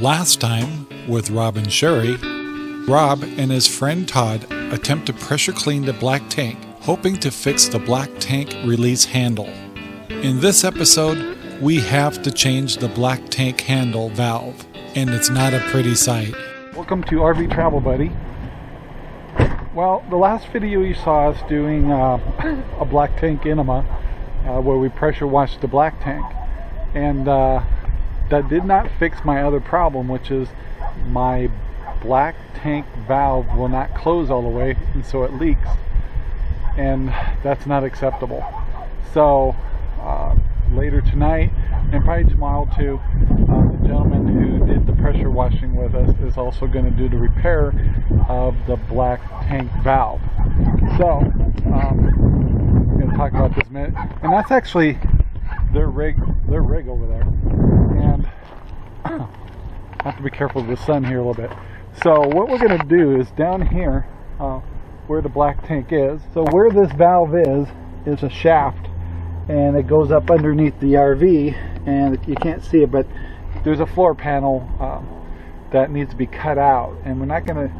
Last time, with Rob and Sherry, Rob and his friend Todd attempt to pressure clean the black tank, hoping to fix the black tank release handle. In this episode, we have to change the black tank handle valve, and it's not a pretty sight. Welcome to RV Travel Buddy. Well, the last video you saw us doing uh, a black tank enema uh, where we pressure washed the black tank. And uh, that did not fix my other problem, which is my black tank valve will not close all the way, and so it leaks. And that's not acceptable. So uh, later tonight, and probably tomorrow too, uh, the gentleman who did the pressure washing with us is also going to do the repair of the black tank valve. So, um, I'm going to talk about this minute. And that's actually their rig, their rig over there. And I have to be careful of the sun here a little bit. So what we're going to do is down here, uh, where the black tank is. So where this valve is, is a shaft and it goes up underneath the RV and you can't see it but there's a floor panel um, that needs to be cut out and we're not going to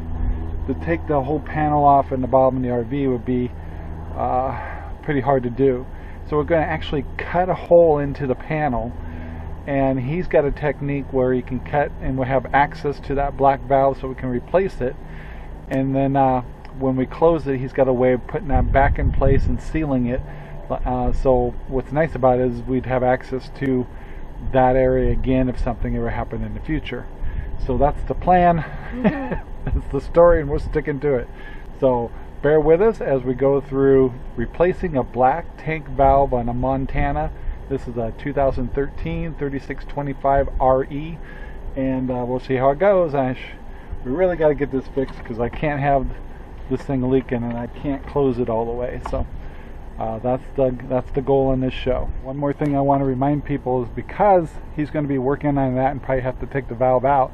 to take the whole panel off in the bottom of the RV would be uh, pretty hard to do so we're going to actually cut a hole into the panel and he's got a technique where he can cut and we have access to that black valve so we can replace it and then uh, when we close it he's got a way of putting that back in place and sealing it uh, so what's nice about it is we'd have access to that area again if something ever happened in the future. So that's the plan. that's the story, and we're sticking to it. So bear with us as we go through replacing a black tank valve on a Montana. This is a 2013 3625 RE, and uh, we'll see how it goes. I we really got to get this fixed because I can't have this thing leaking and I can't close it all the way. So uh, that's the that's the goal in this show. One more thing I want to remind people is because he's going to be working on that and probably have to take the valve out.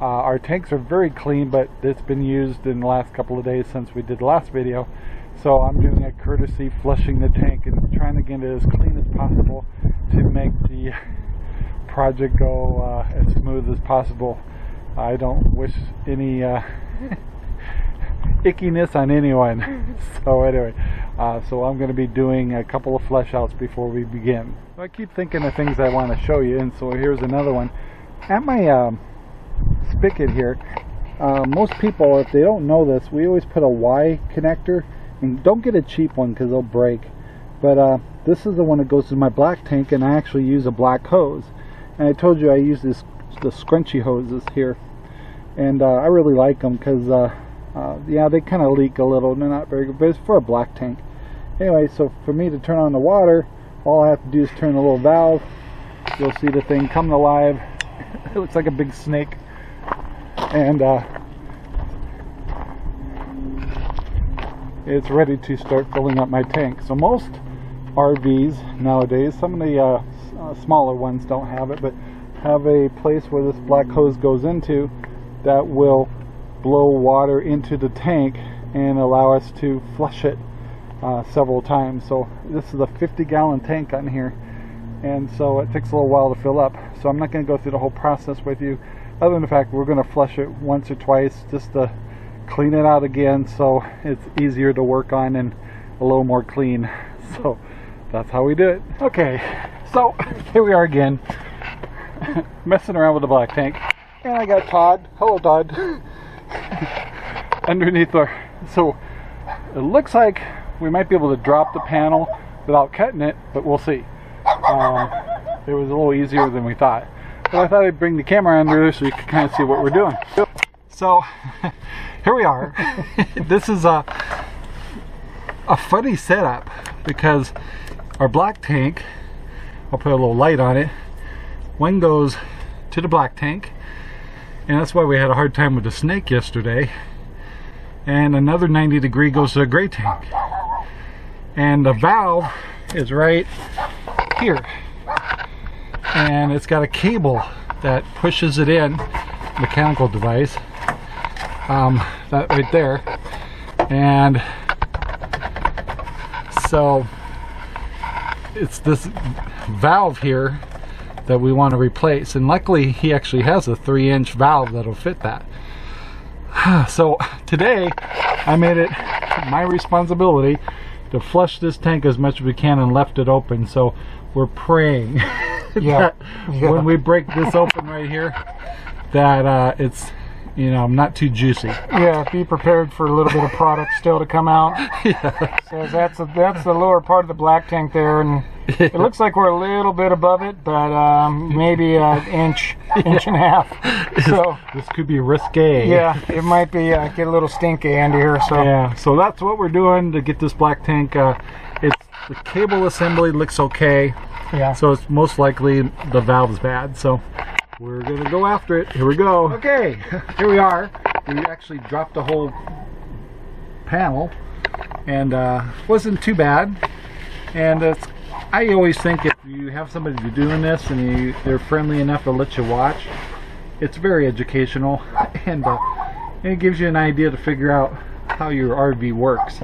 Uh, our tanks are very clean, but it's been used in the last couple of days since we did the last video. So I'm doing a courtesy flushing the tank and trying to get it as clean as possible to make the project go uh, as smooth as possible. I don't wish any uh, ickiness on anyone. so anyway, uh, so I'm going to be doing a couple of flush outs before we begin. I keep thinking of things I want to show you, and so here's another one. At my um, spigot here, uh, most people, if they don't know this, we always put a Y connector, and don't get a cheap one because they'll break. But uh, this is the one that goes to my black tank, and I actually use a black hose. And I told you I use this the scrunchy hoses here, and uh, I really like them because uh, uh, yeah, they kind of leak a little. They're not very good, but it's for a black tank. Anyway, so for me to turn on the water, all I have to do is turn the little valve. You'll see the thing coming alive. it looks like a big snake. And uh, it's ready to start filling up my tank. So most RVs nowadays, some of the uh, uh, smaller ones don't have it, but have a place where this black hose goes into that will blow water into the tank and allow us to flush it uh, several times. So this is a 50 gallon tank on here and so it takes a little while to fill up. So I'm not going to go through the whole process with you other than the fact we're going to flush it once or twice just to clean it out again so it's easier to work on and a little more clean. So that's how we do it. Okay, so here we are again messing around with the black tank and I got Todd. Hello Todd. underneath our so it looks like we might be able to drop the panel without cutting it but we'll see um, it was a little easier than we thought but I thought I'd bring the camera under so you can kind of see what we're doing. So here we are. This is a a funny setup because our black tank I'll put a little light on it one goes to the black tank and that's why we had a hard time with the snake yesterday and another 90 degree goes to the gray tank. And the valve is right here and it's got a cable that pushes it in mechanical device um, that right there and so it's this valve here that we want to replace. And luckily, he actually has a three inch valve that'll fit that. So today, I made it my responsibility to flush this tank as much as we can and left it open. So we're praying Yeah. Yeah. when we break this open right here, that uh, it's you know not too juicy. Yeah, be prepared for a little bit of product still to come out. So that's a, that's the lower part of the black tank there, and it looks like we're a little bit above it, but um, maybe an inch, inch and a half. So This could be risque. yeah, it might be uh, get a little stinky under here. So Yeah, so that's what we're doing to get this black tank. Uh, it's the cable assembly looks okay, yeah. so it's most likely the valve's bad. So we're gonna go after it. Here we go. Okay, here we are. We actually dropped the whole panel, and uh, wasn't too bad. And it's, I always think if you have somebody doing this and you, they're friendly enough to let you watch, it's very educational, and uh, it gives you an idea to figure out how your RV works.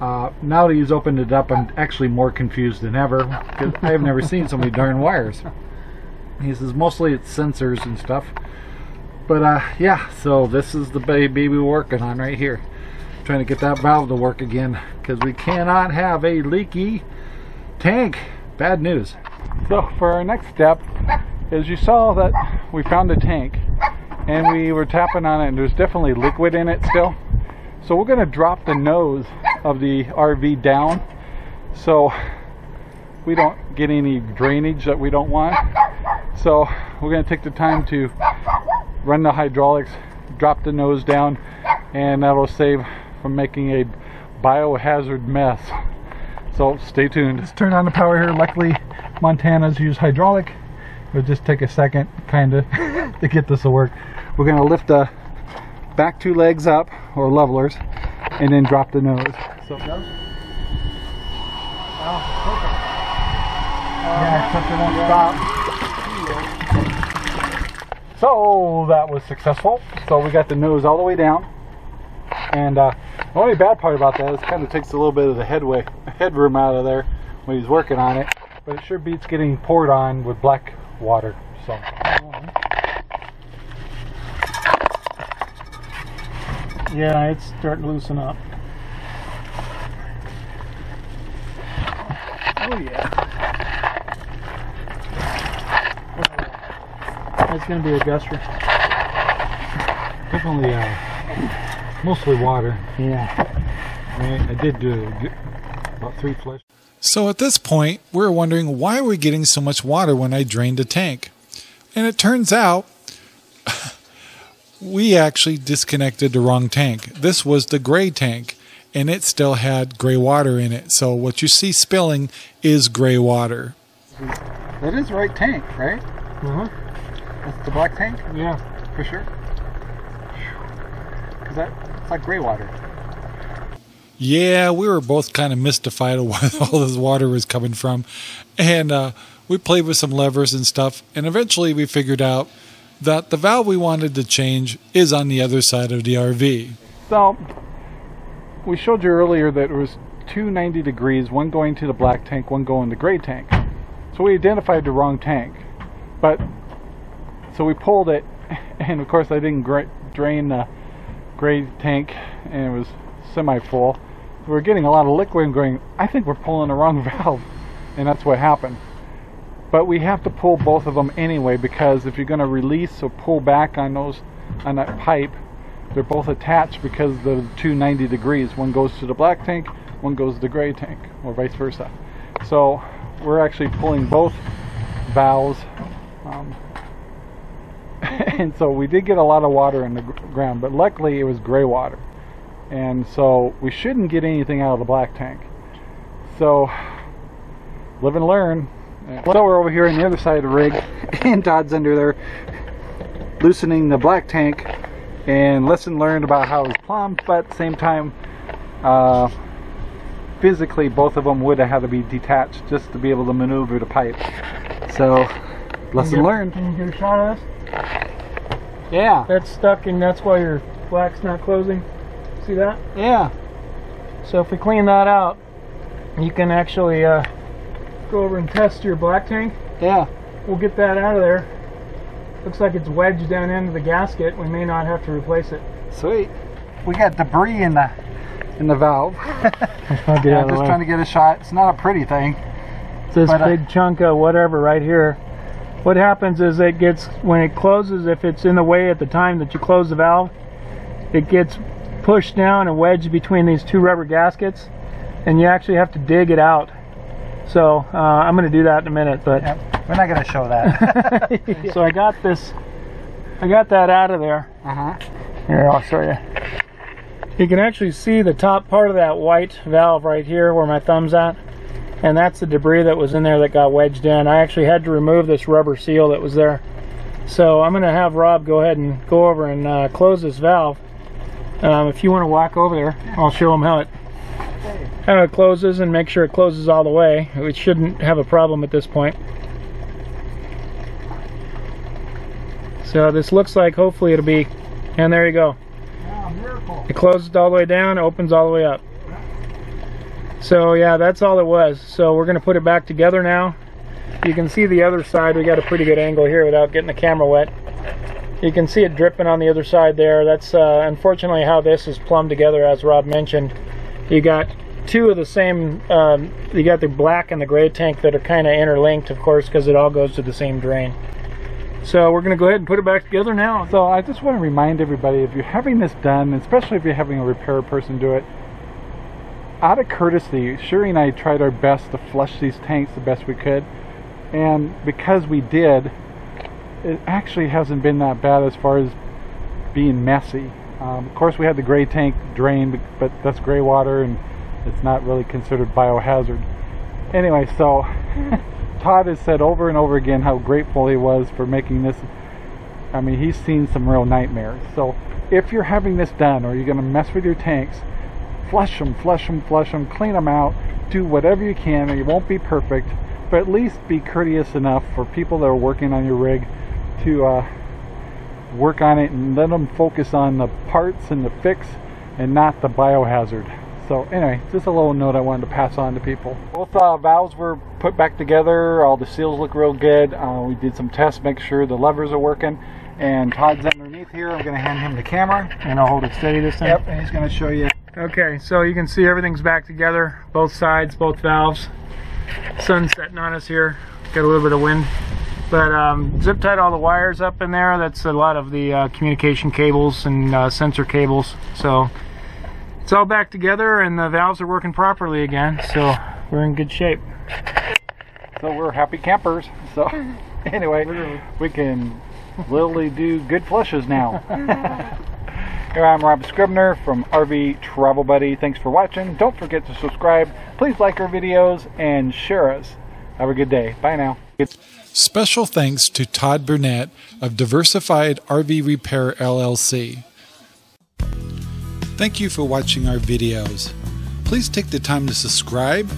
Uh, now that he's opened it up, I'm actually more confused than ever because I've never seen so many darn wires. He says mostly it's sensors and stuff. But uh, yeah, so this is the baby we're working on right here. Trying to get that valve to work again because we cannot have a leaky tank. Bad news. So for our next step, as you saw that we found a tank and we were tapping on it and there's definitely liquid in it still. So we're going to drop the nose of the RV down so we don't get any drainage that we don't want. So we're going to take the time to run the hydraulics, drop the nose down, and that'll save from making a biohazard mess. So stay tuned. Let's turn on the power here. Luckily, Montana's use hydraulic. It'll just take a second, kind of, to get this to work. We're going to lift the back two legs up, or levelers, and then drop the nose. So, yeah, except it won't stop. So that was successful. So we got the nose all the way down. And uh, the only bad part about that is it kind of takes a little bit of the headway, headroom out of there when he's working on it. But it sure beats getting poured on with black water. So. yeah, it's starting to loosen up. Oh yeah. It's gonna be a guster. Definitely uh, mostly water. Yeah. I, I did do about three flush. So at this point, we're wondering why we're getting so much water when I drained the tank. And it turns out we actually disconnected the wrong tank. This was the gray tank, and it still had gray water in it. So what you see spilling is gray water. That is the right tank, right? Uh-huh. That's the black tank Yeah. for sure. Cause that it's like gray water. Yeah, we were both kind of mystified of where all this water was coming from. And uh, we played with some levers and stuff. And eventually we figured out that the valve we wanted to change is on the other side of the RV. So we showed you earlier that it was two 90 degrees, one going to the black tank, one going to the gray tank. So we identified the wrong tank. But so we pulled it, and of course I didn't drain the gray tank, and it was semi-full. We were getting a lot of liquid and going. I think we're pulling the wrong valve, and that's what happened. But we have to pull both of them anyway because if you're going to release or pull back on those on that pipe, they're both attached because the two 90 degrees. One goes to the black tank, one goes to the gray tank, or vice versa. So we're actually pulling both valves. Um, and so we did get a lot of water in the ground, but luckily it was gray water. And so we shouldn't get anything out of the black tank. So live and learn. So we're over here on the other side of the rig, and Todd's under there loosening the black tank and lesson learned about how it's plumbed, but at the same time, uh, physically both of them would have had to be detached just to be able to maneuver the pipe. So, lesson learned. Can you get a shot of this? Yeah, That's stuck and that's why your black's not closing. See that? yeah. So if we clean that out, you can actually uh, go over and test your black tank. Yeah. we'll get that out of there. Looks like it's wedged down into the gasket. We may not have to replace it. Sweet. We got debris in the in the valve. I'll get Yeah, out just way. trying to get a shot. It's not a pretty thing. this but, uh, big chunk of whatever right here. What happens is it gets when it closes, if it's in the way at the time that you close the valve, it gets pushed down and wedged between these two rubber gaskets, and you actually have to dig it out. So uh, I'm going to do that in a minute, but Yep. We're not going to show that. so I got this, I got that out of there. uh huh. Here, I'll show you. You can actually see the top part of that white valve right here where my thumb's at. And that's the debris that was in there that got wedged in. I actually had to remove this rubber seal that was there. So I'm going to have Rob go ahead and go over and uh, close this valve. Um, if you want to walk over there, I'll show him how it how it closes and make sure it closes all the way. We shouldn't have a problem at this point. So this looks like hopefully it'll be, and there you go. It closes all the way down, opens all the way up. So yeah, that's all it was. So we're gonna put it back together now. You can see the other side. We got a pretty good angle here without getting the camera wet. You can see it dripping on the other side there. That's uh, unfortunately how this is plumbed together, as Rob mentioned. You got two of the same. Um, you got the black and the gray tank that are kind of interlinked, of course, because it all goes to the same drain. So we're gonna go ahead and put it back together now. So I just want to remind everybody if you're having this done, especially if you're having a repair person do it, out of courtesy, Sherry and I tried our best to flush these tanks the best we could. And because we did, it actually hasn't been that bad as far as being messy. Um, of course, we had the gray tank drained, but that's gray water and it's not really considered biohazard. Anyway, so Todd has said over and over again how grateful he was for making this I mean, he's seen some real nightmares. So, if you're having this done or you're going to mess with your tanks, flush them, flush them, flush them, clean them out, do whatever you can. and It won't be perfect, but at least be courteous enough for people that are working on your rig to uh, work on it and let them focus on the parts and the fix and not the biohazard. So anyway, just a little note I wanted to pass on to people. Both uh, valves were put back together. All the seals look real good. Uh, we did some tests, make sure the levers are working. And Todd's underneath here. I'm going to hand him the camera. And I'll hold it steady this time. Yep, and he's going to show you. Okay, so you can see everything's back together, both sides, both valves. Sun's setting on us here. Got a little bit of wind. But um, zip tied all the wires up in there. That's a lot of the uh, communication cables and uh, sensor cables. So it's all back together and the valves are working properly again. So we're in good shape. So we're happy campers. So anyway, we can literally do good flushes now. Here I'm Rob Scribner from RV Travel Buddy. Thanks for watching. Don't forget to subscribe. Please like our videos and share us. Have a good day. Bye now. Special thanks to Todd Burnett of Diversified RV Repair LLC. Thank you for watching our videos. Please take the time to subscribe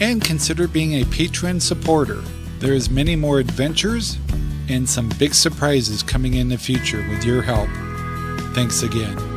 and consider being a Patreon supporter. There is many more adventures and some big surprises coming in the future with your help. Thanks again.